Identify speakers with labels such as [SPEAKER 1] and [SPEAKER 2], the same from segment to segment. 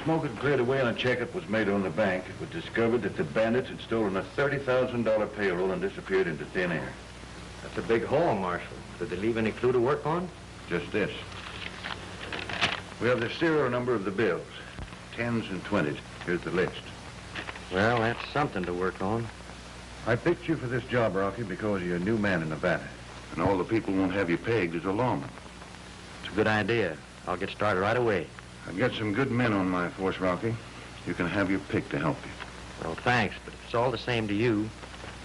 [SPEAKER 1] When the smoke had cleared away and a checkup was made on the bank, it was discovered that the bandits had stolen a $30,000 payroll and disappeared into thin air.
[SPEAKER 2] That's a big haul, Marshal. Did they leave any clue to work on?
[SPEAKER 1] Just this. We have the serial number of the bills. Tens and twenties. Here's the list.
[SPEAKER 2] Well, that's something to work on.
[SPEAKER 1] I picked you for this job, Rocky, because you're a new man in Nevada. And all the people won't have you pegged as a lawman.
[SPEAKER 2] It's a good idea. I'll get started right away.
[SPEAKER 1] I've got some good men on my force, Rocky. You can have your pick to help you.
[SPEAKER 2] Well, thanks, but if it's all the same to you,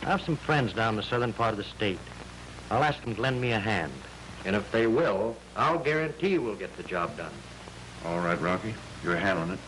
[SPEAKER 2] I have some friends down the southern part of the state. I'll ask them to lend me a hand. And if they will, I'll guarantee we'll get the job done.
[SPEAKER 1] All right, Rocky. You're handling it.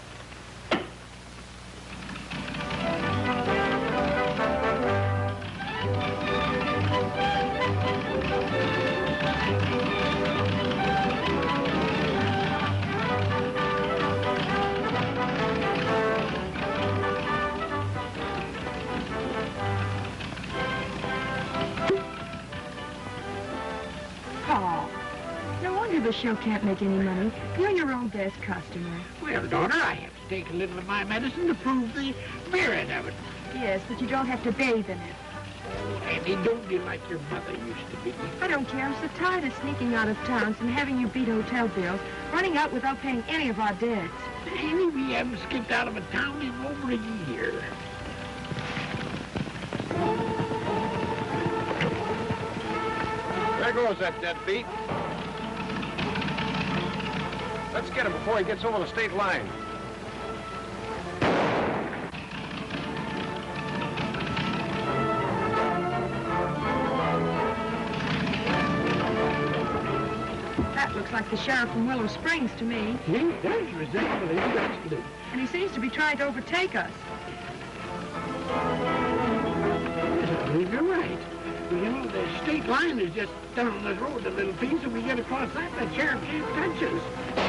[SPEAKER 3] No the show can't make any money. You're your own best customer.
[SPEAKER 4] Well, daughter, I have to take a little of my medicine to prove the merit of it.
[SPEAKER 3] Yes, but you don't have to bathe in it.
[SPEAKER 4] Oh, Annie, don't be like your mother used to be.
[SPEAKER 3] I don't care. I'm so tired of sneaking out of towns and having you beat hotel bills, running out without paying any of our debts.
[SPEAKER 4] Annie, we haven't skipped out of a town in over a year.
[SPEAKER 5] There goes that deadbeat. Let's get him before he gets over the state line.
[SPEAKER 3] That looks like the sheriff from Willow Springs to me.
[SPEAKER 4] He does resemble his bachelor.
[SPEAKER 3] And he seems to be trying to overtake us.
[SPEAKER 4] Yes, I believe you're right. You know, the state line is just down the road a little piece, and we get across that, the sheriff can't touch us.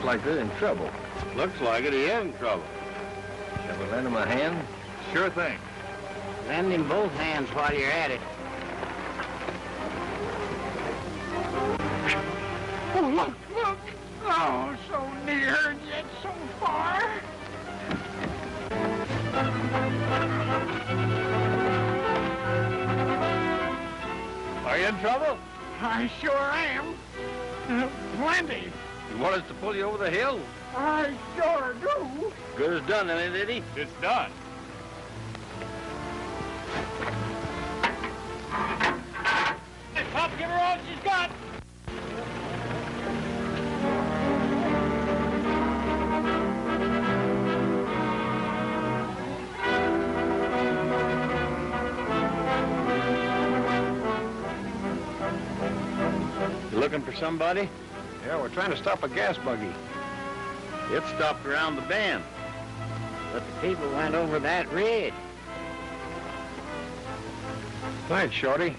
[SPEAKER 2] Looks like they're in trouble.
[SPEAKER 5] Looks like it. He is in trouble.
[SPEAKER 2] Shall we lend him a hand?
[SPEAKER 5] Sure thing.
[SPEAKER 4] Lend him both hands while you're at it. Oh, look, look. Oh, so near and yet so far.
[SPEAKER 5] Are you in trouble?
[SPEAKER 4] I sure am. Uh, plenty.
[SPEAKER 5] You want us to pull you over the hill?
[SPEAKER 4] I sure do.
[SPEAKER 5] Good as done, ain't it, Eddie? It's done.
[SPEAKER 4] Hey, Pop, give her all she's got.
[SPEAKER 5] You looking for somebody? Yeah, we're trying to stop a gas buggy. It stopped around the bend.
[SPEAKER 4] But the people went over that ridge.
[SPEAKER 5] Thanks, Shorty.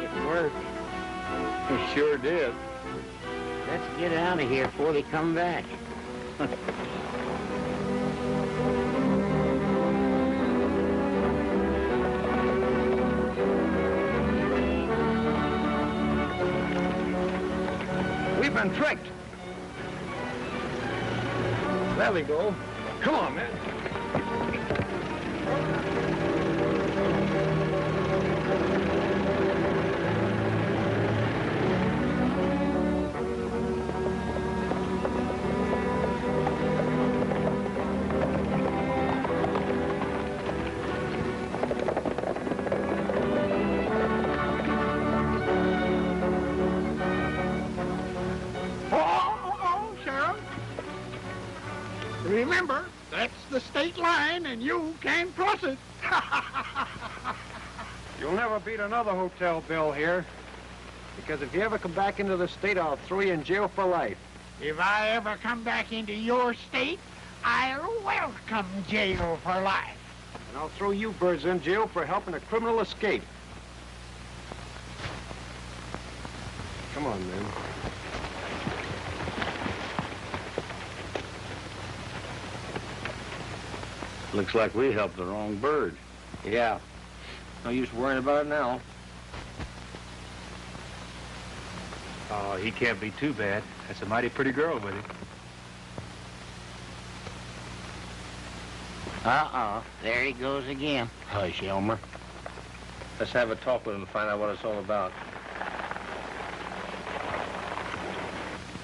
[SPEAKER 4] It worked.
[SPEAKER 5] It sure did.
[SPEAKER 4] Let's get out of here before they come back.
[SPEAKER 5] We've been tricked. There we go. Come on, man.
[SPEAKER 4] And you can't cross it.
[SPEAKER 6] You'll never beat another hotel bill here. Because if you ever come back into the state, I'll throw you in jail for life.
[SPEAKER 4] If I ever come back into your state, I'll welcome jail for life.
[SPEAKER 6] And I'll throw you birds in jail for helping a criminal escape. Come on, man.
[SPEAKER 7] Looks like we helped the wrong bird.
[SPEAKER 6] Yeah. No use worrying about it now.
[SPEAKER 7] Oh, he can't be too bad. That's a mighty pretty girl with him.
[SPEAKER 8] Uh-uh. There he goes again.
[SPEAKER 6] Hush, Elmer. Let's have a talk with him and find out what it's all about.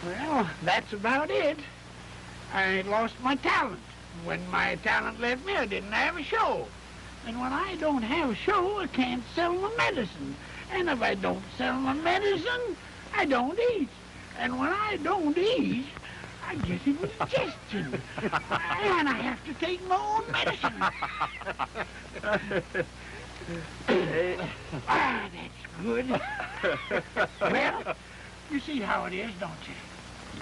[SPEAKER 4] Well, that's about it. I lost my talent. When my talent left me, I didn't have a show. And when I don't have a show, I can't sell my medicine. And if I don't sell my medicine, I don't eat. And when I don't eat, I get indigestion. and I have to take my own medicine. ah, that's good. well, you see how it is, don't you?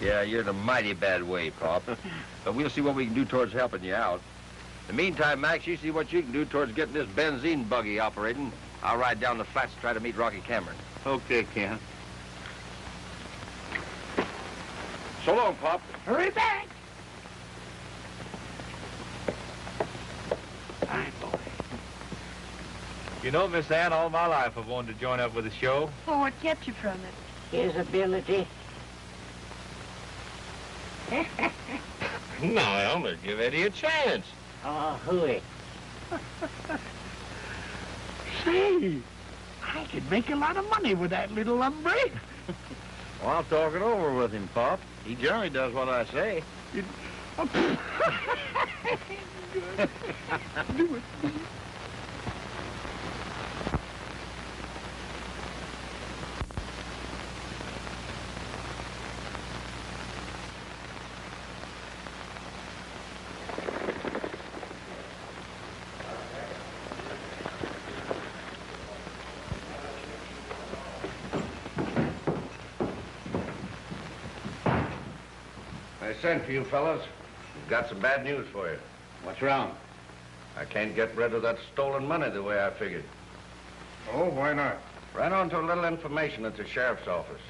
[SPEAKER 6] Yeah, you're in a mighty bad way, Pop. but we'll see what we can do towards helping you out. In the meantime, Max, you see what you can do towards getting this benzene buggy operating. I'll ride down the flats to try to meet Rocky Cameron.
[SPEAKER 7] Okay, Ken.
[SPEAKER 6] So long, Pop.
[SPEAKER 4] Hurry back. Fine boy.
[SPEAKER 7] You know, Miss Ann, all my life I've wanted to join up with a show.
[SPEAKER 3] Well, what kept you from it?
[SPEAKER 8] His ability.
[SPEAKER 7] No, Elmer, give Eddie a chance.
[SPEAKER 8] Ah, oh, hooey.
[SPEAKER 4] Say, I could make a lot of money with that little hombre.
[SPEAKER 7] Well, I'll talk it over with him, Pop. He generally does what I say.
[SPEAKER 4] Good. Do it.
[SPEAKER 9] Sent for you fellas. We've got some bad news for you.
[SPEAKER 7] What's wrong?
[SPEAKER 9] I can't get rid of that stolen money the way I figured.
[SPEAKER 6] Oh, why not?
[SPEAKER 9] Ran on to a little information at the sheriff's office.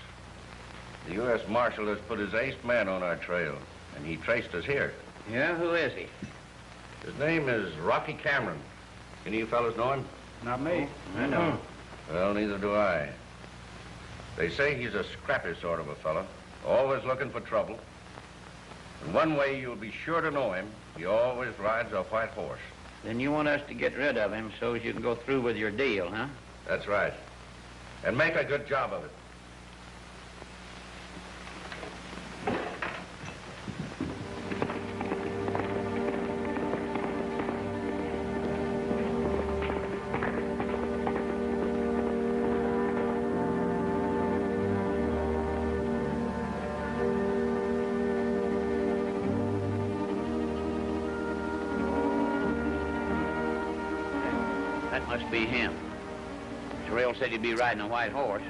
[SPEAKER 9] The U.S. Marshal has put his ace man on our trail, and he traced us here.
[SPEAKER 8] Yeah, who is he?
[SPEAKER 9] His name is Rocky Cameron. Any of you fellas know him?
[SPEAKER 7] Not me. Mm-hmm.
[SPEAKER 8] I know.
[SPEAKER 9] Well, neither do I. They say he's a scrappy sort of a fellow, always looking for trouble. And one way you'll be sure to know him, he always rides a white horse.
[SPEAKER 8] Then you want us to get rid of him so as you can go through with your deal, huh?
[SPEAKER 9] That's right. And make a good job of it.
[SPEAKER 8] He'd be riding a white horse.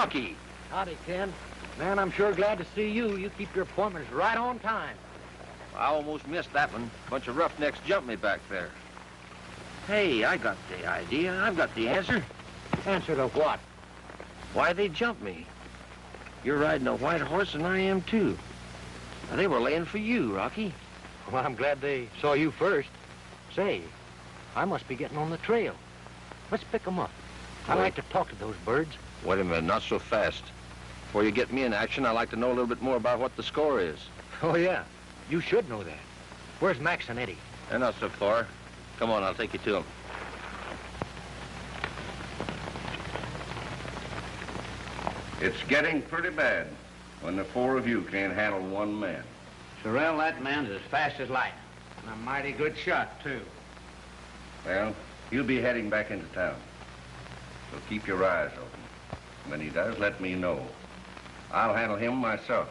[SPEAKER 6] Rocky!
[SPEAKER 2] Howdy, Ken. Man, I'm sure glad to see you. You keep your appointments right on time.
[SPEAKER 6] I almost missed that one. Bunch of roughnecks jumped me back there. Hey, I got the idea. I've got the answer.
[SPEAKER 2] Answer to what?
[SPEAKER 6] Why they jumped me. You're riding a white horse and I am too. Now, they were laying for you, Rocky.
[SPEAKER 2] Well, I'm glad they saw you first. Say, I must be getting on the trail. Let's pick 'em up. I
[SPEAKER 6] Wait.
[SPEAKER 2] like to talk to those birds.
[SPEAKER 6] Wait a minute, not so fast. Before you get me in action, I'd like to know a little bit more about what the score is.
[SPEAKER 2] Oh, yeah. You should know that. Where's Max and Eddie?
[SPEAKER 6] They're not so far. Come on, I'll take you to them.
[SPEAKER 9] It's getting pretty bad when the four of you can't handle one man.
[SPEAKER 8] Sorrell, that man's as fast as light.
[SPEAKER 4] And a mighty good shot, too.
[SPEAKER 9] Well, you'll be heading back into town. So keep your eyes open. When he does, let me know. I'll handle him myself.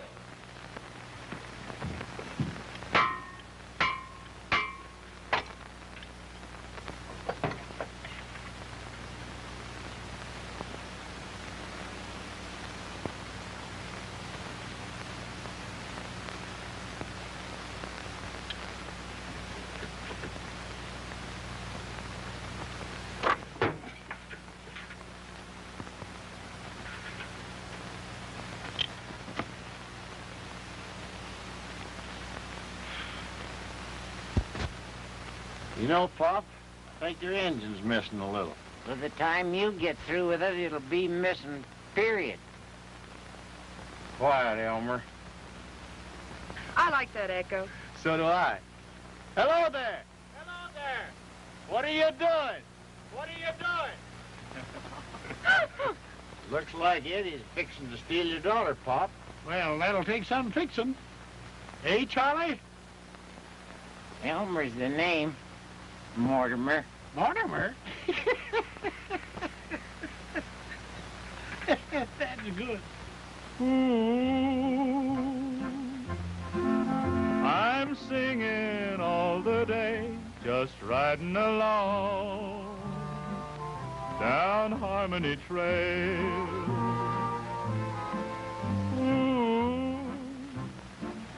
[SPEAKER 4] Know, Pop, I think your engine's missing a little.
[SPEAKER 10] By the time you get through with it, it'll be missing, period.
[SPEAKER 4] Quiet, Elmer.
[SPEAKER 3] I like that echo.
[SPEAKER 7] So do I.
[SPEAKER 4] Hello there! Hello there! What are you doing? What are you doing? Looks like Eddie's fixing to steal your daughter, Pop. Well, that'll take some fixing. Hey, Charlie?
[SPEAKER 10] Elmer's the name. Mortimer.
[SPEAKER 4] Mortimer? That's good.
[SPEAKER 7] Ooh, I'm singing all the day, just riding along down Harmony Trail. Ooh,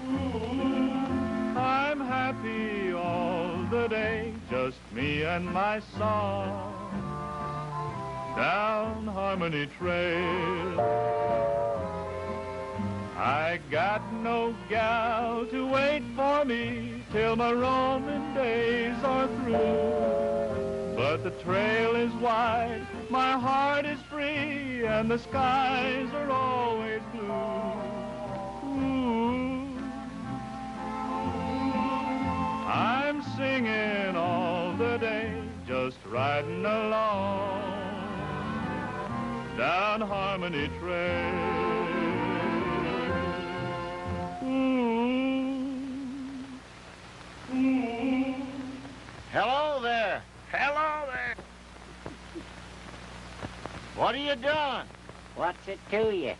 [SPEAKER 7] ooh, I'm happy all the day, just me and my song down Harmony Trail. I got no gal to wait for me till my roaming days are through. But the trail is wide, my heart is free, and the skies are always blue. Ooh. I'm singing all just riding along down Harmony Trail. Mm-hmm. Mm-hmm.
[SPEAKER 4] Hello there. Hello there. What are you doing?
[SPEAKER 10] What's it to you?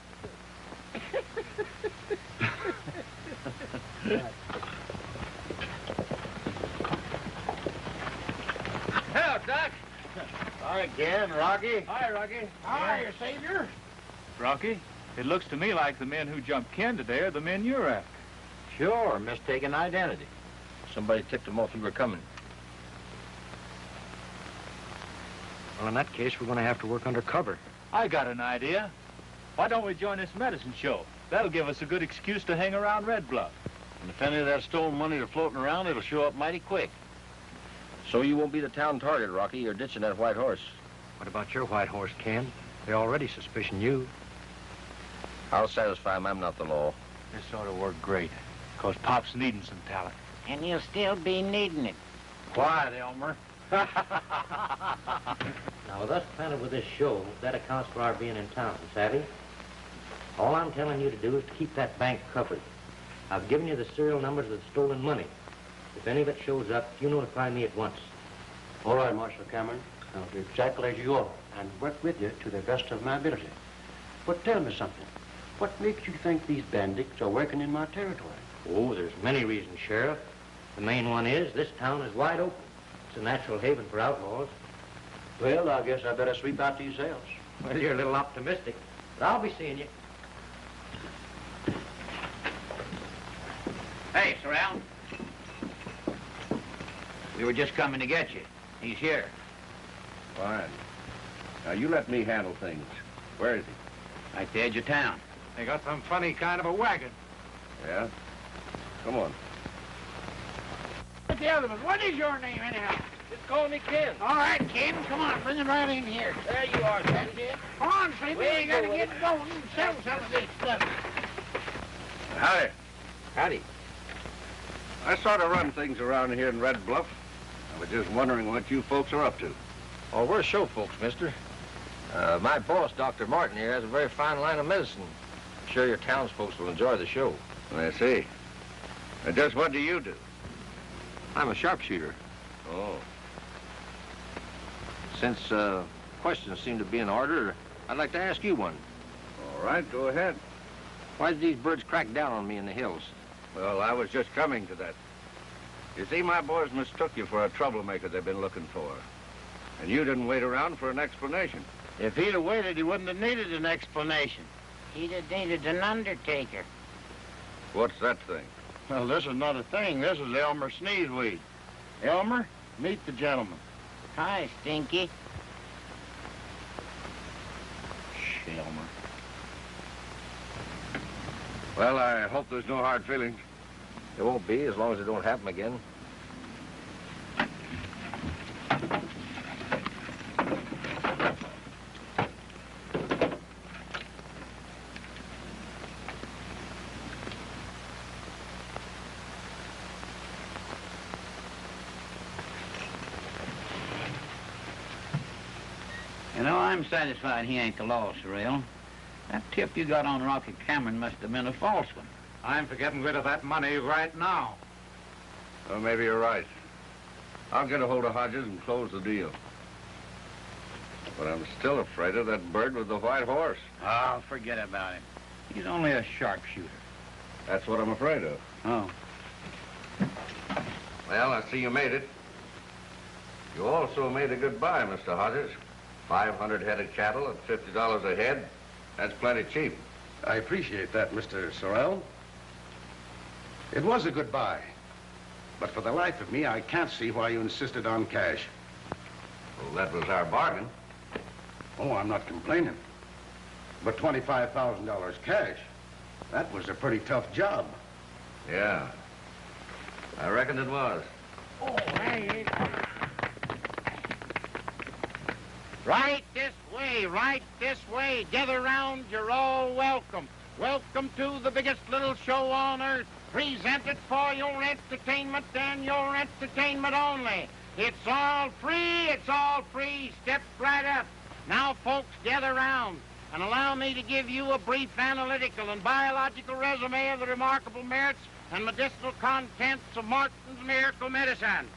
[SPEAKER 4] Hello, Doc. Hi again, Rocky. Hi, Rocky. Hi, your savior.
[SPEAKER 7] Rocky, it looks to me like the men who jumped Ken today are the men you're after.
[SPEAKER 2] Sure, mistaken identity.
[SPEAKER 6] Somebody tipped them off you were coming.
[SPEAKER 2] Well, in that case, we're going to have to work undercover.
[SPEAKER 7] I got an idea. Why don't we join this medicine show? That'll give us a good excuse to hang around Red Bluff.
[SPEAKER 4] And if any of that stolen money are floating around, it'll show up mighty quick.
[SPEAKER 6] So you won't be the town target, Rocky. You're ditching that white horse.
[SPEAKER 2] What about your white horse, Ken? They already suspicion you.
[SPEAKER 6] I'll satisfy him. I'm not the law.
[SPEAKER 7] This ought to work great, because Pop's needing some talent.
[SPEAKER 10] And you'll still be needing it.
[SPEAKER 4] Quiet, Elmer.
[SPEAKER 2] Now, with us planted with this show, that accounts for our being in town, savvy? All I'm telling you to do is to keep that bank covered. I've given you the serial numbers of the stolen money. If any of it shows up, you notify me at once.
[SPEAKER 11] All right, Marshal Cameron. I'll do exactly as you order and work with you to the best of my ability. But tell me something. What makes you think these bandits are working in my territory?
[SPEAKER 2] Oh, there's many reasons, Sheriff. The main one is this town is wide open. It's a natural haven for outlaws.
[SPEAKER 11] Well, I guess I better sweep out these sales.
[SPEAKER 2] Well, you're a little optimistic. But I'll be seeing you.
[SPEAKER 8] Hey, Sorrell. We were just coming to get you. He's here.
[SPEAKER 9] Fine. Now, you let me handle things. Where is he?
[SPEAKER 8] Right at the edge of town.
[SPEAKER 4] They got some funny kind of a wagon.
[SPEAKER 9] Yeah? Come on.
[SPEAKER 4] But the other one, what is your name anyhow?
[SPEAKER 2] Just call me Ken.
[SPEAKER 4] All right, Ken, come on, bring it right in here.
[SPEAKER 2] There you are, Sandy.
[SPEAKER 4] Come on, Sleepy,
[SPEAKER 2] Where
[SPEAKER 4] we
[SPEAKER 2] you
[SPEAKER 4] gotta
[SPEAKER 2] going?
[SPEAKER 4] get going and sell some of this stuff.
[SPEAKER 9] Howdy.
[SPEAKER 2] Howdy.
[SPEAKER 9] I sort of run things around here in Red Bluff. I was just wondering what you folks are up to.
[SPEAKER 6] Oh, we're show folks, mister. Uh, my boss, Dr. Martin here, has a very fine line of medicine. I'm sure your townsfolk will enjoy the show.
[SPEAKER 9] I see. And just what do you do?
[SPEAKER 6] I'm a sharpshooter.
[SPEAKER 9] Oh.
[SPEAKER 6] Since uh, questions seem to be in order, I'd like to ask you one.
[SPEAKER 9] All right, go ahead.
[SPEAKER 6] Why did these birds crack down on me in the hills?
[SPEAKER 9] Well, I was just coming to that. You see, my boys mistook you for a troublemaker they've been looking for. And you didn't wait around for an explanation.
[SPEAKER 4] If he'd have waited, he wouldn't have needed an explanation.
[SPEAKER 10] He'd have needed an undertaker.
[SPEAKER 9] What's that thing?
[SPEAKER 4] Well, this is not a thing. This is Elmer Sneezeweed. Elmer, meet the gentleman.
[SPEAKER 10] Hi, Stinky.
[SPEAKER 4] Shh, Elmer.
[SPEAKER 9] Well, I hope there's no hard feelings.
[SPEAKER 6] It won't be as long as it don't happen again.
[SPEAKER 8] You know, I'm satisfied he ain't the law, Sorrell. That tip you got on Rocky Cameron must have been a false one.
[SPEAKER 4] I'm for getting rid of that money right now.
[SPEAKER 9] Well, maybe you're right. I'll get a hold of Hodges and close the deal. But I'm still afraid of that bird with the white horse.
[SPEAKER 8] Oh, forget about him. He's only a sharpshooter.
[SPEAKER 9] That's what I'm afraid of.
[SPEAKER 8] Oh.
[SPEAKER 9] Well, I see you made it. You also made a good buy, Mr. Hodges. 500 head of cattle at $50 a head. That's plenty cheap.
[SPEAKER 1] I appreciate that, Mr. Sorrell. It was a good buy. But for the life of me, I can't see why you insisted on cash.
[SPEAKER 9] Well, that was our bargain.
[SPEAKER 1] Oh, I'm not complaining. But $25,000 cash, that was a pretty tough job.
[SPEAKER 9] Yeah. I reckon it was.
[SPEAKER 4] Oh, hey.
[SPEAKER 10] Right this way, right this way. Gather round, you're all welcome. Welcome to the biggest little show on earth. Presented for your entertainment and your entertainment only. It's all free, it's all free. Step right up. Now, folks, gather round and allow me to give you a brief analytical and biological resume of the remarkable merits and medicinal contents of Martin's Miracle Medicine.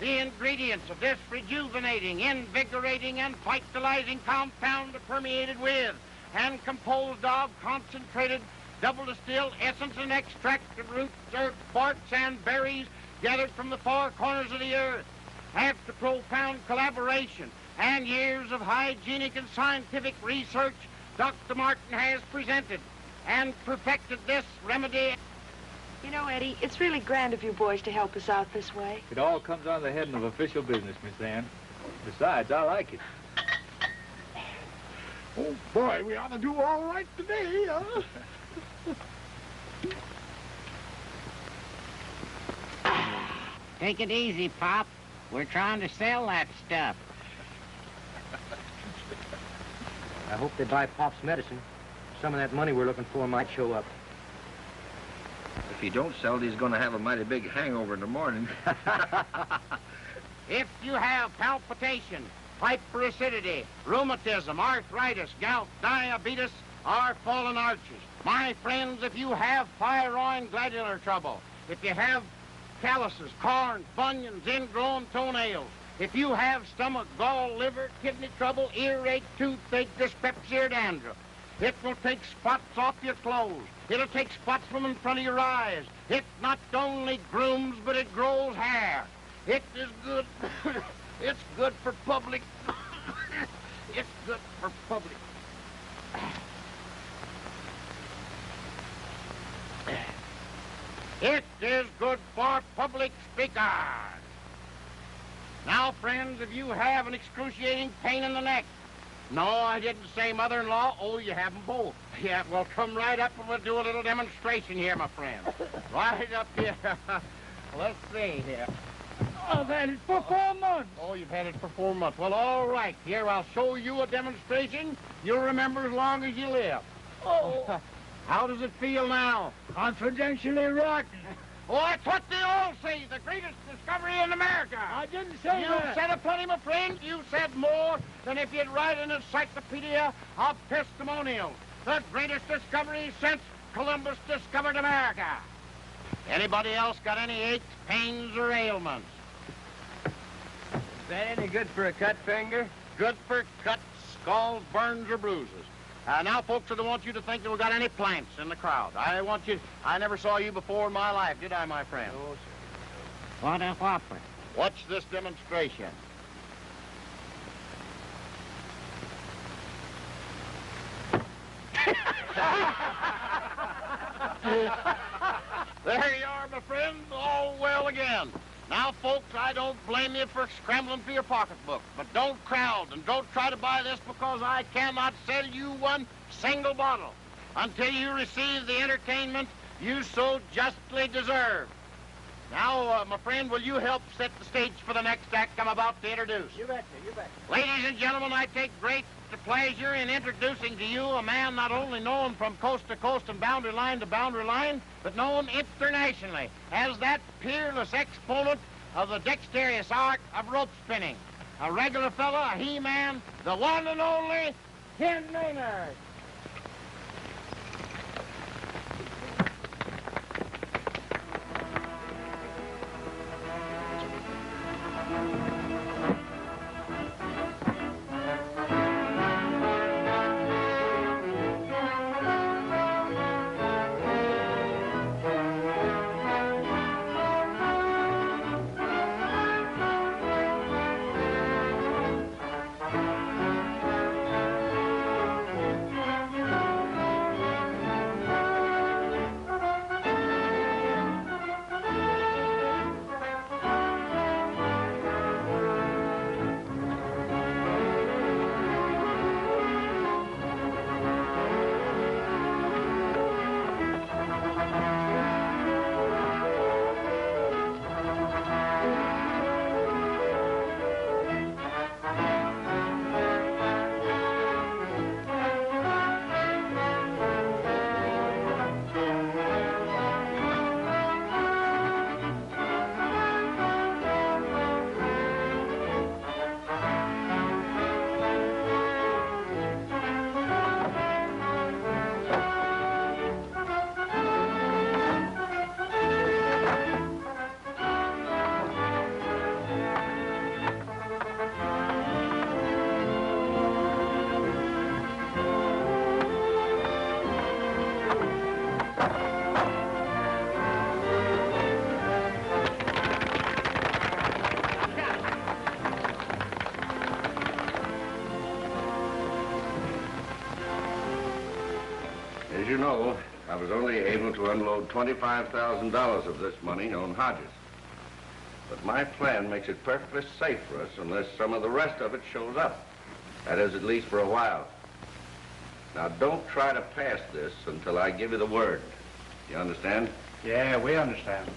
[SPEAKER 10] The ingredients of this rejuvenating, invigorating, and vitalizing compound are permeated with and composed of concentrated double distilled essence and extract of roots, herbs, barks, and berries gathered from the far corners of the earth. After profound collaboration and years of hygienic and scientific research, Dr. Martin has presented and perfected this remedy
[SPEAKER 3] You know, Eddie, it's really grand of you boys to help us out this way.
[SPEAKER 7] It all comes on the heading of official business, Miss Ann. Besides, I like it.
[SPEAKER 4] Oh, boy, we ought to do all right today, huh?
[SPEAKER 10] Take it easy, Pop. We're trying to sell that stuff.
[SPEAKER 2] I hope they buy Pop's medicine. Some of that money we're looking for might show up.
[SPEAKER 6] If he don't sell it, he's going to have a mighty big hangover in the morning.
[SPEAKER 10] If you have palpitation, hyperacidity, rheumatism, arthritis, gout, diabetes, or fallen arches, my friends, if you have thyroid glandular trouble, if you have calluses, corns, bunions, ingrown toenails, if you have stomach, gall, liver, kidney trouble, earache, toothache, dyspepsia, dandruff, it will take spots off your clothes. It'll take spots from in front of your eyes. It not only grooms, but it grows hair. It is good. it's good for public. it's good for public. Stars. Now, friends, if you have an excruciating pain in the neck, no, I didn't say mother-in-law. Oh, you have them both. Yeah, well, come right up and we'll do a little demonstration here, my friend. right up here. Let's see here.
[SPEAKER 4] I've had it for four months.
[SPEAKER 10] Oh, you've had it for four months. Well, all right. Here, I'll show you a demonstration you'll remember as long as you live.
[SPEAKER 4] Oh,
[SPEAKER 10] How does it feel now?
[SPEAKER 4] confidentially rotten.
[SPEAKER 10] Oh, that's what they all say. The greatest discovery in America.
[SPEAKER 4] I didn't say
[SPEAKER 10] You
[SPEAKER 4] that.
[SPEAKER 10] You said a plenty, my friend. You said more than if you'd write an encyclopedia of testimonials. The greatest discovery since Columbus discovered America. Anybody else got any aches, pains, or ailments?
[SPEAKER 6] Is that any good for a cut finger?
[SPEAKER 10] Good for cuts, scalds, burns, or bruises. Uh, now, folks, I don't want you to think that we got any plants in the crowd. I want you... I never saw you before in my life, did I, my friend? No, sir.
[SPEAKER 8] What a whopper.
[SPEAKER 10] Watch this demonstration. there you are, my friend, all well again. Now, folks, I don't blame you for scrambling for your pocketbook, but don't crowd and don't try to buy this because I cannot sell you one single bottle until you receive the entertainment you so justly deserve. Now, uh, my friend, will you help set the stage for the next act I'm about to introduce?
[SPEAKER 4] You betcha, you betcha.
[SPEAKER 10] Ladies and gentlemen, I take great pleasure in introducing to you a man not only known from coast to coast and boundary line to boundary line, but known internationally as that peerless exponent of the dexterous art of rope spinning. A regular fella, a he-man, the one and only Ken Maynard.
[SPEAKER 9] Only able to unload $25,000 of this money on Hodges. But my plan makes it perfectly safe for us unless some of the rest of it shows up. That is, at least for a while. Now, don't try to pass this until I give you the word. You understand?
[SPEAKER 1] Yeah, we understand.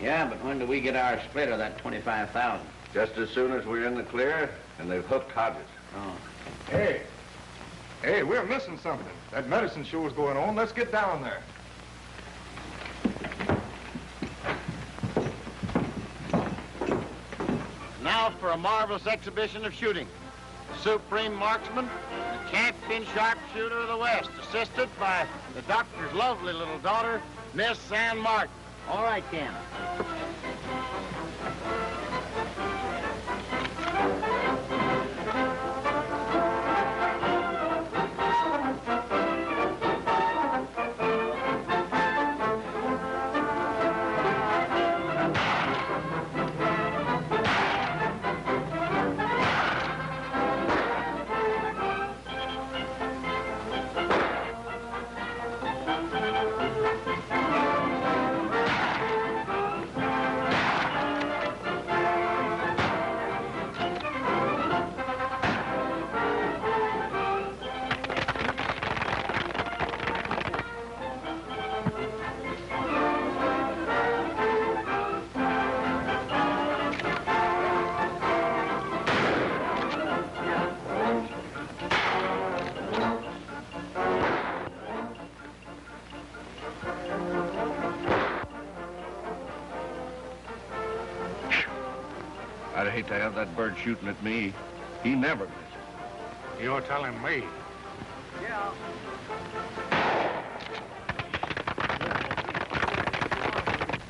[SPEAKER 8] Yeah, but when do we get our split of that 25000
[SPEAKER 9] Just as soon as we're in the clear and they've hooked Hodges.
[SPEAKER 8] Oh.
[SPEAKER 5] Hey, hey, we're missing something. That medicine show is going on. Let's get down there.
[SPEAKER 10] For a marvelous exhibition of shooting. Supreme marksman, the champion sharpshooter of the West, assisted by the doctor's lovely little daughter, Miss Ann Martin.
[SPEAKER 8] All right, Ken.
[SPEAKER 5] Hate to have that bird shooting at me. He never misses.
[SPEAKER 10] You're telling me. Yeah.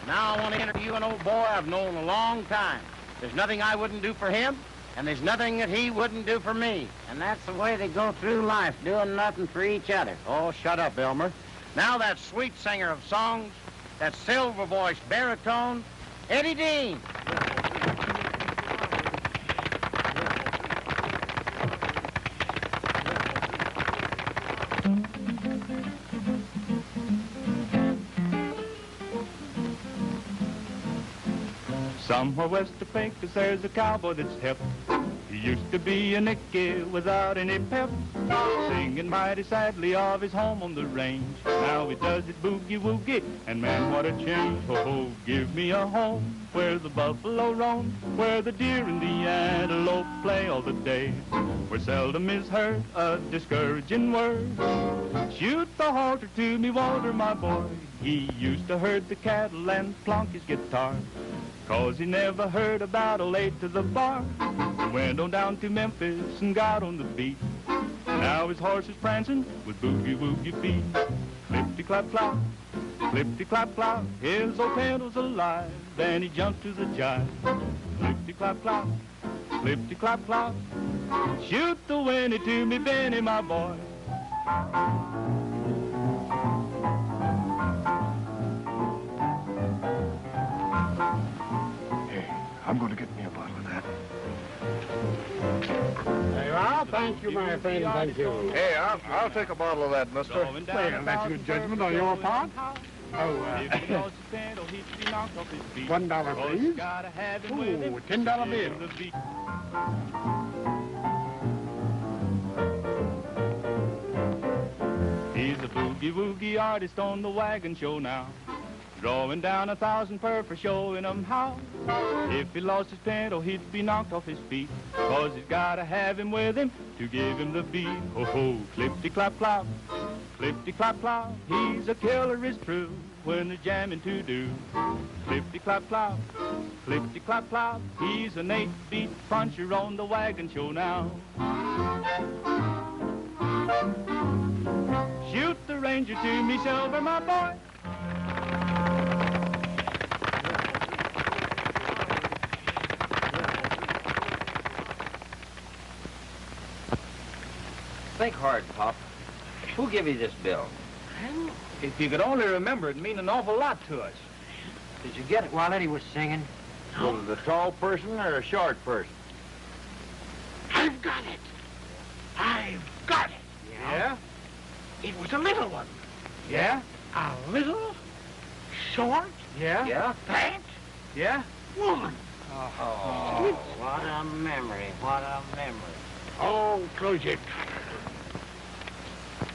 [SPEAKER 10] Now I want to interview an old boy I've known a long time. There's nothing I wouldn't do for him, and there's nothing that he wouldn't do for me.
[SPEAKER 8] And that's the way they go through life, doing nothing for each other.
[SPEAKER 10] Oh, shut up, Elmer. Now that sweet singer of songs, that silver-voiced baritone, Eddie Dean.
[SPEAKER 7] Somewhere west of Pecos, there's a cowboy that's hip. He used to be a Nicky without any pep, singing mighty sadly of his home on the range. Now he does it boogie woogie, and man, what a change! Ho ho, give me a home where the buffalo roam, where the deer and the antelope play all the day, where seldom is heard a discouraging word. Shoot the halter to me, Walter, my boy. He used to herd the cattle and plonk his guitar. Cause he never heard about a late to the bar. Went on down to Memphis and got on the beat. Now his horse is prancing with boogie woogie feet. Clippity clap clap, clippity clap clap. His old pedal's alive. Then he jumped to the jive. Clippity clap clap, clippity clap clap. Shoot the whinny to me, Benny, my boy.
[SPEAKER 5] I'm going to get me a bottle of that.
[SPEAKER 4] Very well, thank you, my friend, thank you.
[SPEAKER 5] Hey, I'll, I'll take a bottle of that, mister.
[SPEAKER 7] Going
[SPEAKER 4] Well, that's good judgment on your part. Oh,
[SPEAKER 7] If he
[SPEAKER 4] uh,
[SPEAKER 7] lost his pedal, he'd be knocked off his feet.
[SPEAKER 4] one dollar, please.
[SPEAKER 7] gotta have him with him
[SPEAKER 4] Ooh, ten dollar bill.
[SPEAKER 7] him the beat. He's a boogie woogie artist on the wagon show now. Drawing down a thousand per for showing 'em how. If he lost his pedal, he'd be knocked off his feet. Cause he's gotta have him with him to give him the beat. Ho ho, clippity clap clap. He's a killer, is true, when they're jamming to do. Clippity clap clap. He's an eight beat puncher on the wagon show now. Shoot the ranger to me, Silver, my boy.
[SPEAKER 6] Think hard, Pop. Who give you this bill?
[SPEAKER 8] If you could only remember, it'd mean an awful lot to us.
[SPEAKER 2] Did you get it while Eddie was singing?
[SPEAKER 6] Was it a tall person or a short person?
[SPEAKER 4] I've got it. I've got it.
[SPEAKER 8] Yeah?
[SPEAKER 4] It was a little one.
[SPEAKER 8] Yeah?
[SPEAKER 4] A little, short,
[SPEAKER 8] Yeah?
[SPEAKER 6] Yeah?
[SPEAKER 4] fat
[SPEAKER 8] Yeah?
[SPEAKER 4] woman.
[SPEAKER 6] Oh.
[SPEAKER 8] What a memory, what a memory.
[SPEAKER 4] Oh, close it.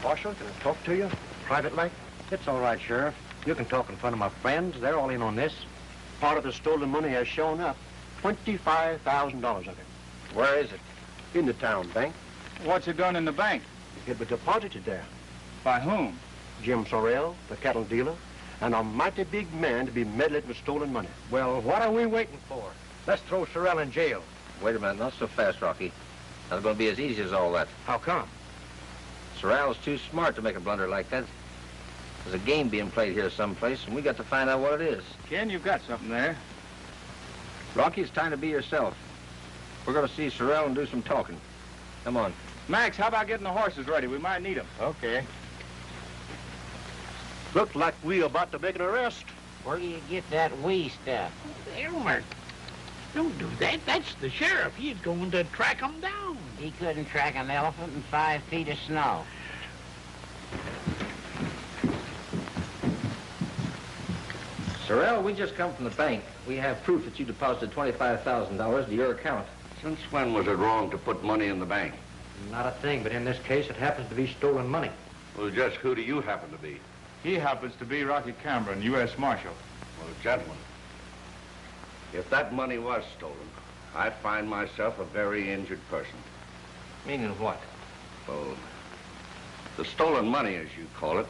[SPEAKER 11] Marshal, can I talk to you? Private like?
[SPEAKER 2] It's all right, Sheriff. You can talk in front of my friends. They're all in on this.
[SPEAKER 11] Part of the stolen money has shown up. $25,000 of it.
[SPEAKER 6] Where is it?
[SPEAKER 11] In the town bank.
[SPEAKER 8] What's it done in the bank?
[SPEAKER 11] It was deposited there.
[SPEAKER 8] By whom?
[SPEAKER 11] Jim Sorrell, the cattle dealer, and a mighty big man to be meddling with stolen money.
[SPEAKER 2] Well, what are we waiting for? Let's throw Sorrell in jail.
[SPEAKER 6] Wait a minute, not so fast, Rocky. Not going to be as easy as all that.
[SPEAKER 2] How come?
[SPEAKER 6] Sorrell's too smart to make a blunder like that. There's a game being played here someplace, and we got to find out what it is.
[SPEAKER 8] Ken, you've got something there.
[SPEAKER 6] Rocky, it's time to be yourself. We're going to see Sorrell and do some talking. Come on.
[SPEAKER 8] Max, how about getting the horses ready? We might need them.
[SPEAKER 2] Okay.
[SPEAKER 11] Looks like we about to make an arrest.
[SPEAKER 8] Where do you get that wee stuff?
[SPEAKER 4] Elmer, don't do that. That's the sheriff. He's going to track track 'em down.
[SPEAKER 8] He couldn't track an elephant in five feet of snow.
[SPEAKER 6] Sorrell, we just come from the bank. We have proof that you deposited $25,000 to your account.
[SPEAKER 9] Since when was it wrong to put money in the bank?
[SPEAKER 2] Not a thing, but in this case, it happens to be stolen money.
[SPEAKER 9] Well, just who do you happen to be?
[SPEAKER 5] He happens to be Rocky Cameron, U.S. Marshal.
[SPEAKER 9] Well, gentlemen, if that money was stolen, I find myself a very injured person.
[SPEAKER 6] Meaning what?
[SPEAKER 9] Well, the stolen money, as you call it,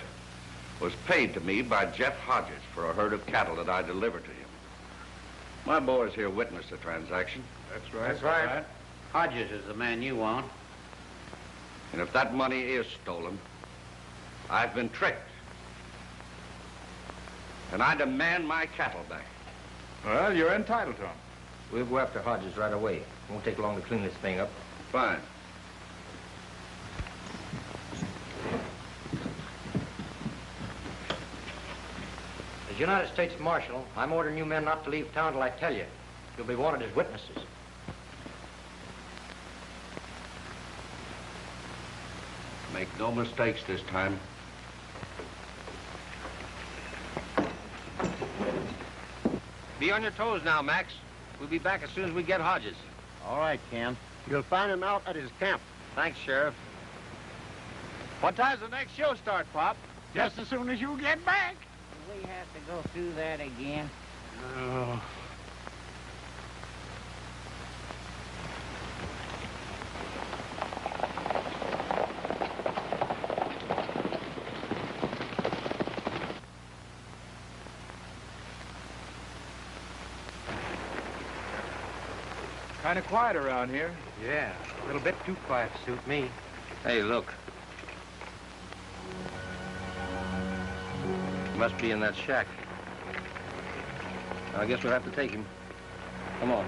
[SPEAKER 9] was paid to me by Jeff Hodges for a herd of cattle that I delivered to him. My boys here witnessed the transaction,
[SPEAKER 5] That's right.
[SPEAKER 8] That's right. Hodges is the man you want.
[SPEAKER 9] And if that money is stolen, I've been tricked. And I demand my cattle back.
[SPEAKER 5] Well, you're entitled to them.
[SPEAKER 6] We'll go after Hodges right away. It won't take long to clean this thing up.
[SPEAKER 9] Fine.
[SPEAKER 2] As United States Marshal, I'm ordering you men not to leave town till I tell you. You'll be wanted as witnesses.
[SPEAKER 9] Make no mistakes this time.
[SPEAKER 6] Be on your toes now, Max. We'll be back as soon as we get Hodges.
[SPEAKER 10] All right, Ken. You'll find him out at his camp.
[SPEAKER 6] Thanks, Sheriff.
[SPEAKER 4] What time's the next show start, Pop? Just as soon as you get back.
[SPEAKER 8] We have to go through that again.
[SPEAKER 4] Oh.
[SPEAKER 5] Kind of quiet around here.
[SPEAKER 2] Yeah, a little bit too quiet to suit me.
[SPEAKER 6] Hey, look. Must be in that shack. I guess we'll have to take him. Come on.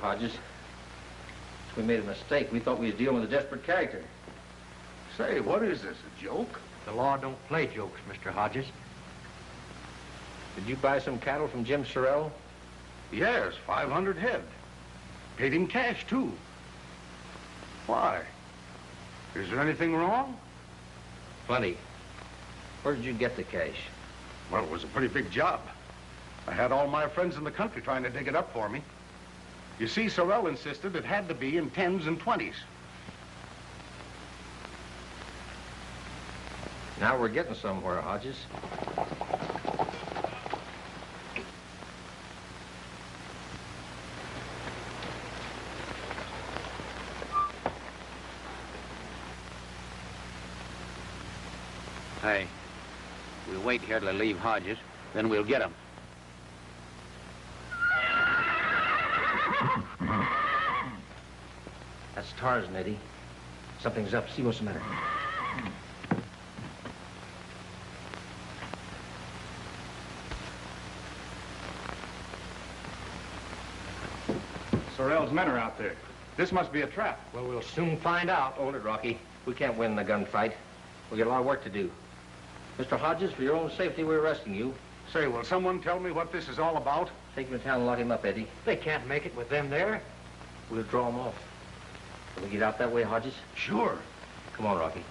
[SPEAKER 6] Hodges. We made a mistake. We thought we was dealing with a desperate character.
[SPEAKER 1] Say, what is this, a joke?
[SPEAKER 2] The law don't play jokes, Mr. Hodges.
[SPEAKER 6] Did you buy some cattle from Jim Sorrell?
[SPEAKER 1] Yes, 500 head. Paid him cash, too. Why? Is there anything wrong?
[SPEAKER 6] Plenty. Where did you get the cash?
[SPEAKER 1] Well, it was a pretty big job. I had all my friends in the country trying to dig it up for me. You see, Sorrell insisted it had to be in tens and twenties.
[SPEAKER 6] Now we're getting somewhere, Hodges.
[SPEAKER 8] Hey, we'll wait here till they leave Hodges, then we'll get him.
[SPEAKER 6] Tarzan, Eddie. Something's up. See what's the matter.
[SPEAKER 5] Sorrell's men are out there. This must be a trap.
[SPEAKER 2] Well, we'll soon find out.
[SPEAKER 6] Hold it, Rocky. We can't win the gunfight. We got a lot of work to do. Mr. Hodges, for your own safety, we're arresting you.
[SPEAKER 1] Say, will someone tell me what this is all about?
[SPEAKER 6] Take him to town and lock him up, Eddie.
[SPEAKER 2] They can't make it with them there.
[SPEAKER 6] We'll draw them off. Can we get out that way, Hodges?
[SPEAKER 1] Sure.
[SPEAKER 6] Come on, Rocky.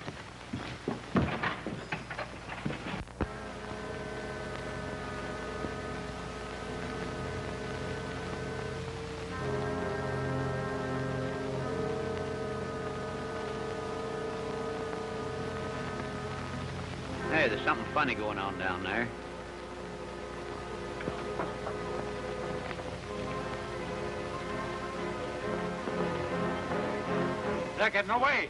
[SPEAKER 8] Hey, there's something funny going on down
[SPEAKER 4] They're getting away.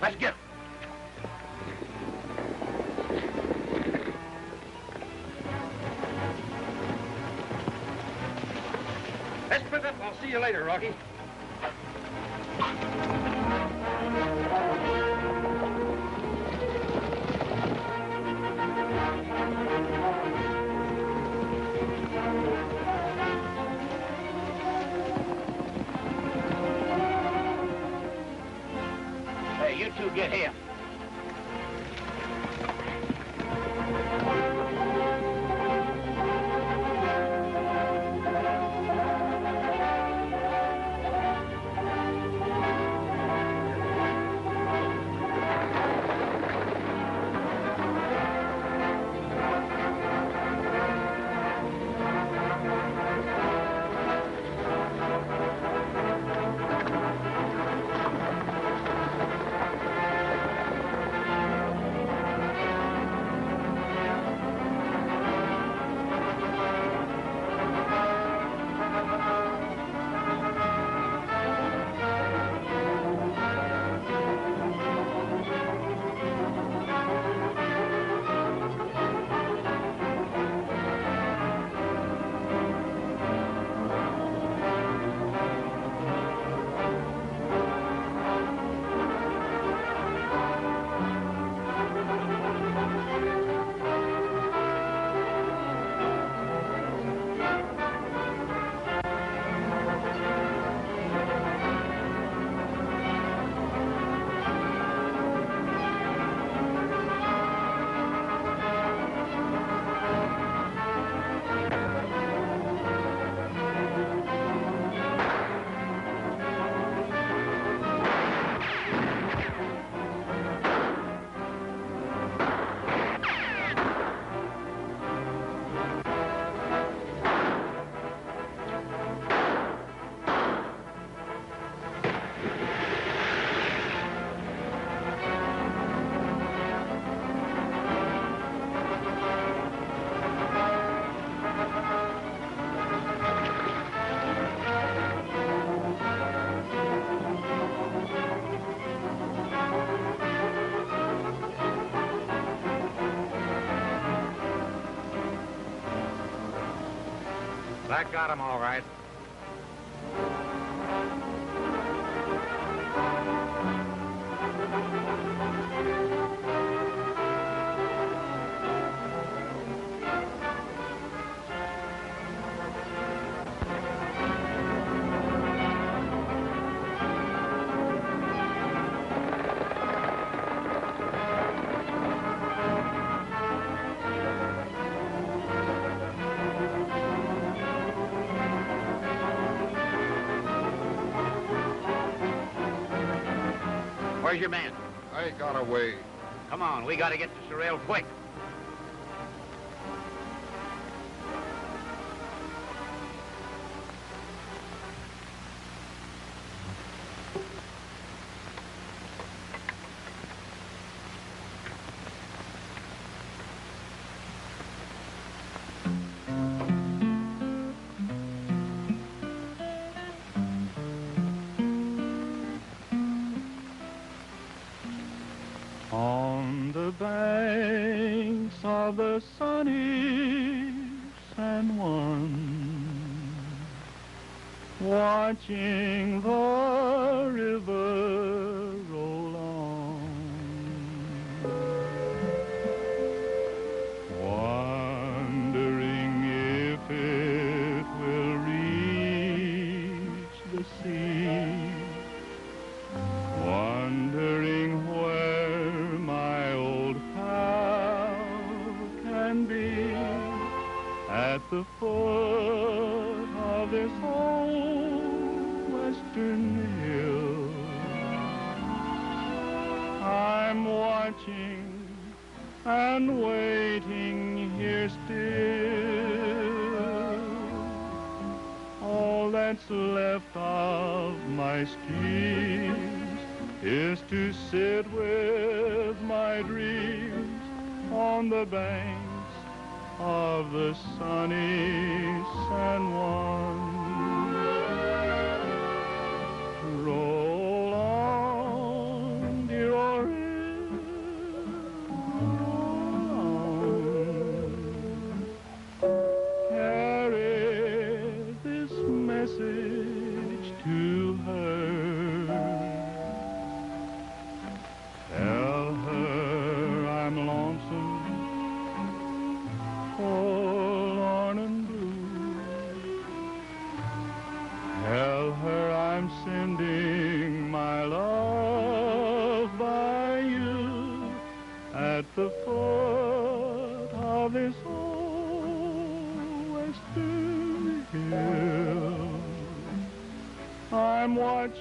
[SPEAKER 1] Let's get 'em.
[SPEAKER 6] Let's split up. I'll see you later, Rocky.
[SPEAKER 10] That got him all right. Where's your man?
[SPEAKER 5] I got away.
[SPEAKER 10] Come on, we gotta get to Sorrell quick.
[SPEAKER 7] Banks of the sunny San Juan, watching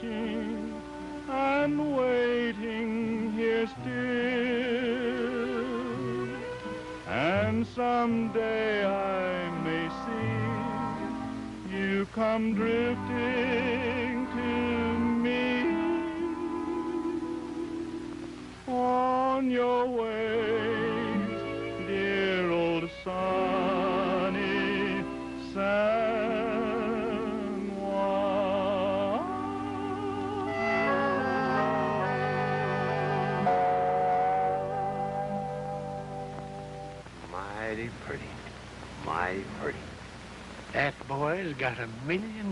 [SPEAKER 7] I'm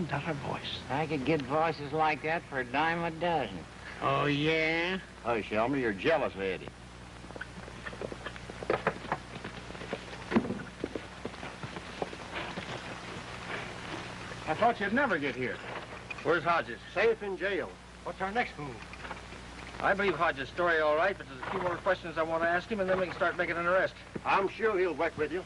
[SPEAKER 4] million dollar voice.
[SPEAKER 8] I could get voices like that for a dime a dozen.
[SPEAKER 4] Oh, yeah?
[SPEAKER 6] Hey, Shelby, you're jealous, of Eddie.
[SPEAKER 5] I thought you'd never get here.
[SPEAKER 6] Where's Hodges?
[SPEAKER 11] Safe in jail.
[SPEAKER 6] What's our next move? I believe Hodges' story all right, but there's a few more questions I want to ask him, and then we can start making an arrest.
[SPEAKER 11] I'm sure he'll work with you.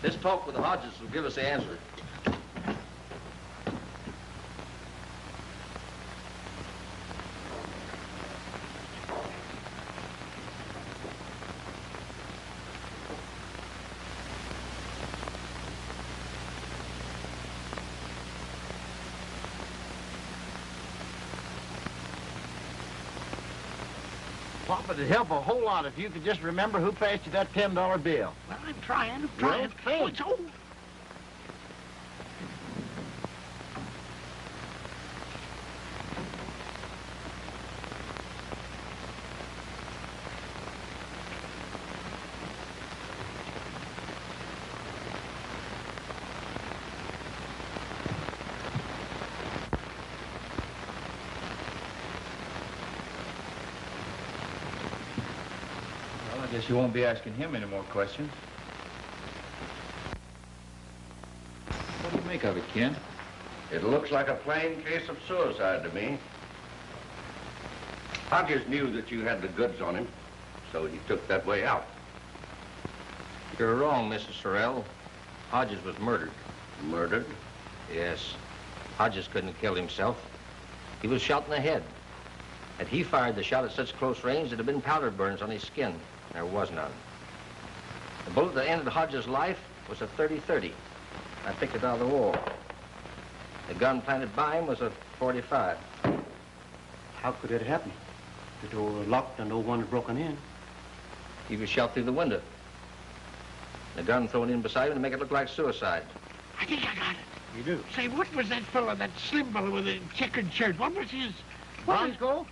[SPEAKER 6] This talk with the Hodges will give us the answer.
[SPEAKER 8] It'd help a whole lot if you could just remember who passed you that $10 bill.
[SPEAKER 4] Well, I'm trying, I'm trying.
[SPEAKER 8] Well, think.
[SPEAKER 4] Oh,
[SPEAKER 7] you won't be asking him any more questions. What do you make of it, Ken?
[SPEAKER 9] It looks like a plain case of suicide to me. Hodges knew that you had the goods on him, so he took that way out.
[SPEAKER 6] You're wrong, Mrs. Sorrell. Hodges was murdered.
[SPEAKER 9] Murdered?
[SPEAKER 6] Yes. Hodges couldn't have killed himself. He was shot in the head. And he fired the shot at such close range, there'd have been powder burns on his skin. There was none. The bullet that ended Hodges' life was a 30-30. I picked it out of the wall. The gun planted by him was a 45.
[SPEAKER 11] How could it happen? The door was locked and no one had broken in.
[SPEAKER 6] He was shot through the window. The gun thrown in beside him to make it look like suicide.
[SPEAKER 4] I think I got it.
[SPEAKER 11] You do?
[SPEAKER 4] Say, what was that fellow, that slim fella with the checkered shirt? What was his... what was-
[SPEAKER 12] Bronco?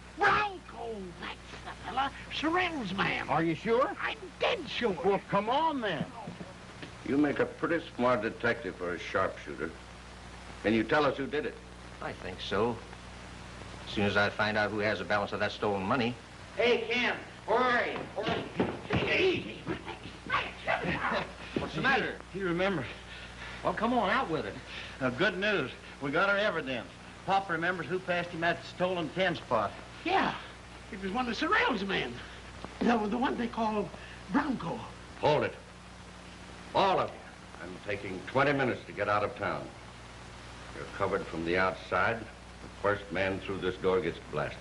[SPEAKER 4] Bronco! That's the fella. Sorrell's man.
[SPEAKER 12] Are you sure?
[SPEAKER 4] I'm dead sure.
[SPEAKER 12] Well, come on then.
[SPEAKER 9] You make a pretty smart detective for a sharpshooter. Can you tell us who did it?
[SPEAKER 6] I think so. As soon as I find out who has the balance of that stolen money,
[SPEAKER 12] Hey, Ken, where are you? Where are you?
[SPEAKER 6] What's the matter?
[SPEAKER 12] He remembers.
[SPEAKER 6] Well, come on, out with it.
[SPEAKER 12] Uh, good news. We got our evidence. Pop remembers who passed him at the stolen ten spot.
[SPEAKER 4] Yeah, it was one of Sorrell's men. The, the one they call Bronco.
[SPEAKER 9] Hold it. All of you. I'm taking 20 minutes to get out of town. You're covered from the outside. The first man through this door gets blasted.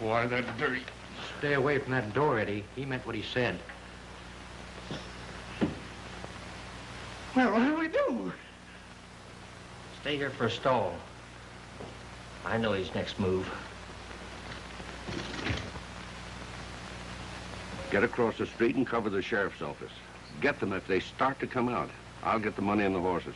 [SPEAKER 4] Why, that dirty...
[SPEAKER 6] Stay away from that door, Eddie. He meant what he said.
[SPEAKER 4] Well, what do we do?
[SPEAKER 6] Stay here for stall. I know his next move.
[SPEAKER 9] Get across the street and cover the sheriff's office. Get them if they start to come out. I'll get the money and the horses.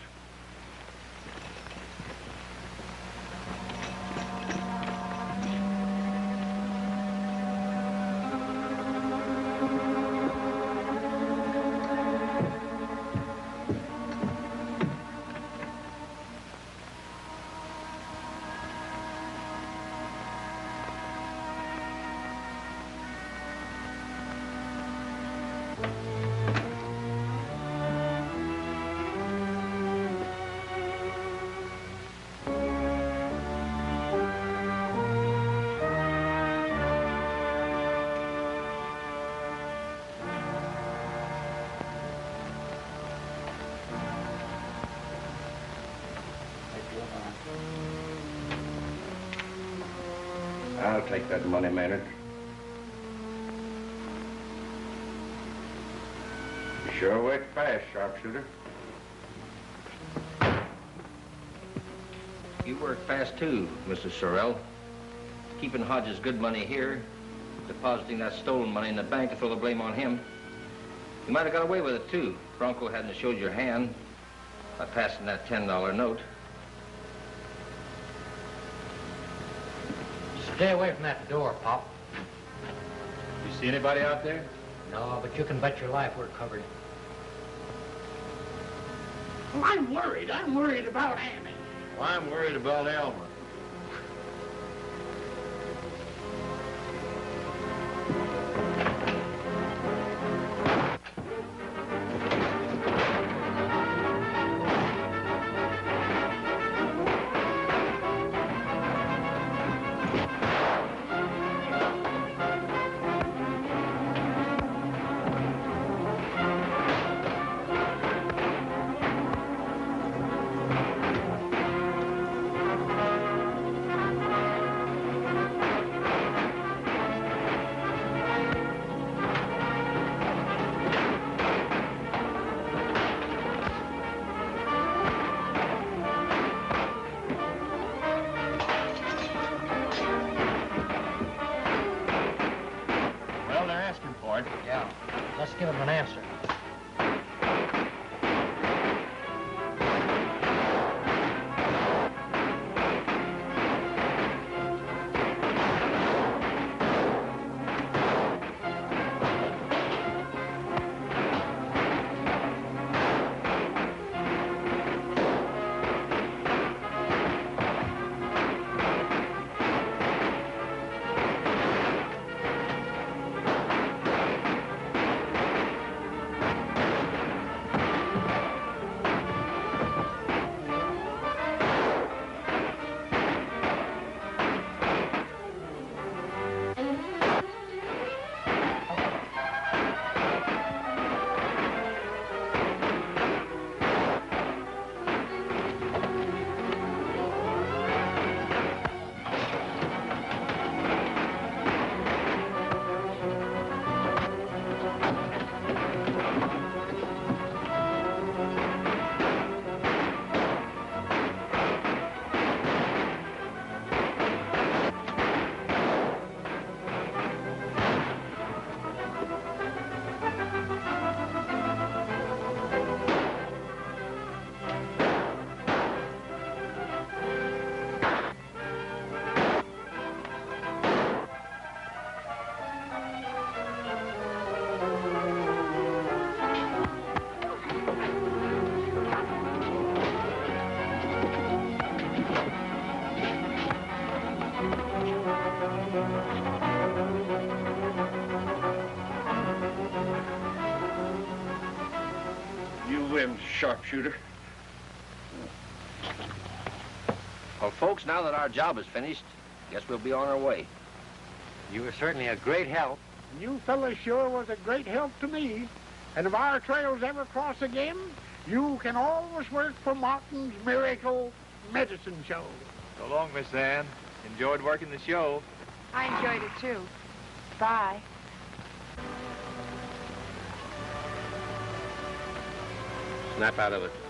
[SPEAKER 9] I'll take that money, Maynard. You sure work fast, sharpshooter.
[SPEAKER 6] You work fast, too, Mrs. Sorrell. Keeping Hodges' good money here, depositing that stolen money in the bank to throw the blame on him. You might have got away with it, too. Bronco hadn't showed your hand by passing that $10 note. Stay away from that door, Pop.
[SPEAKER 7] You see anybody out there?
[SPEAKER 6] No, but you can bet your life we're covered.
[SPEAKER 4] Well, I'm worried. I'm worried about Annie.
[SPEAKER 12] Well, I'm worried about Elmer.
[SPEAKER 6] Sharpshooter. Well, folks, now that our job is finished, guess we'll be on our way.
[SPEAKER 2] You were certainly a great help.
[SPEAKER 4] You fellas sure was a great help to me. And if our trails ever cross again, you can always work for Martin's Miracle Medicine Show.
[SPEAKER 13] So long, Miss Ann. Enjoyed working the show.
[SPEAKER 3] I enjoyed it, too. Bye.
[SPEAKER 6] Snap out of it.